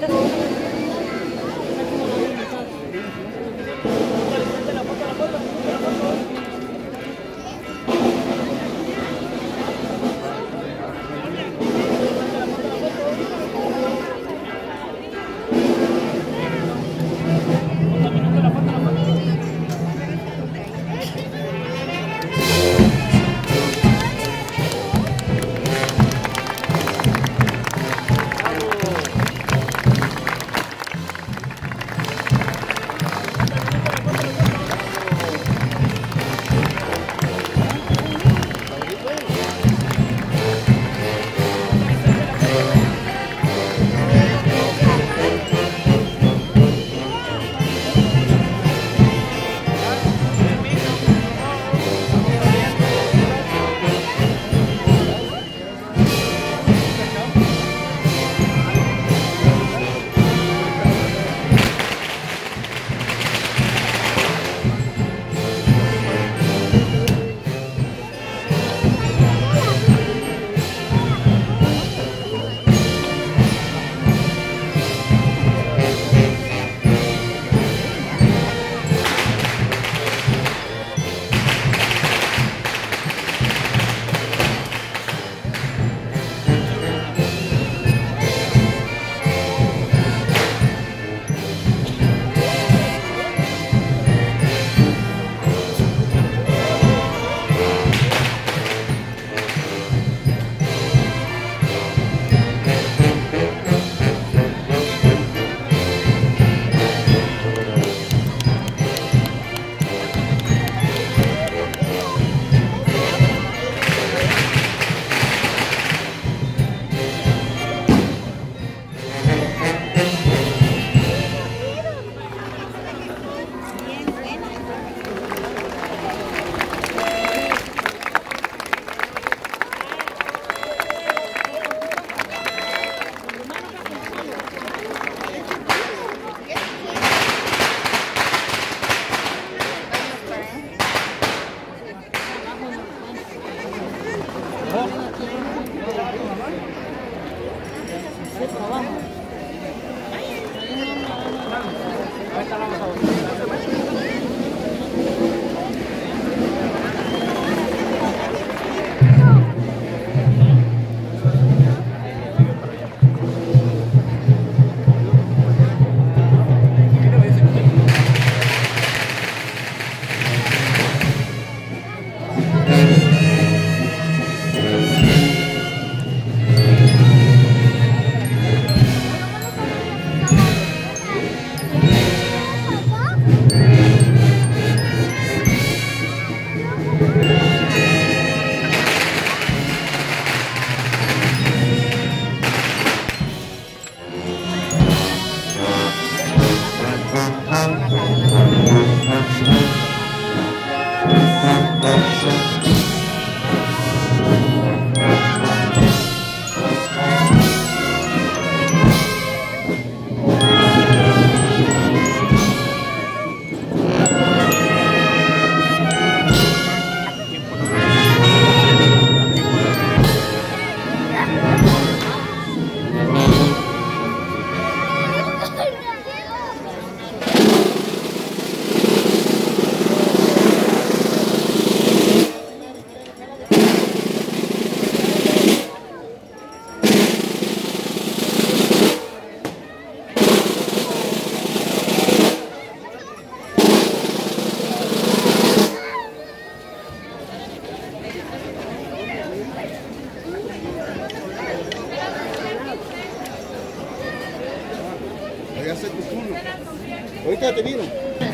Yeah.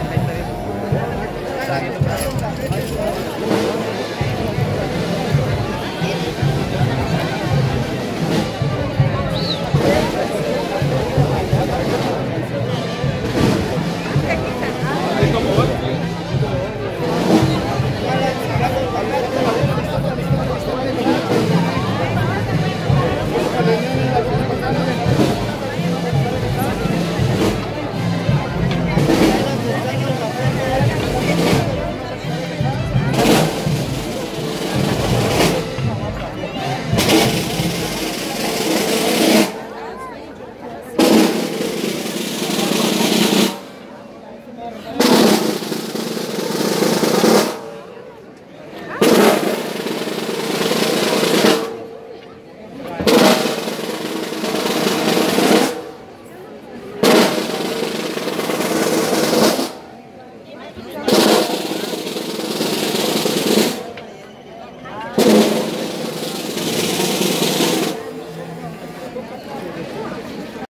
आप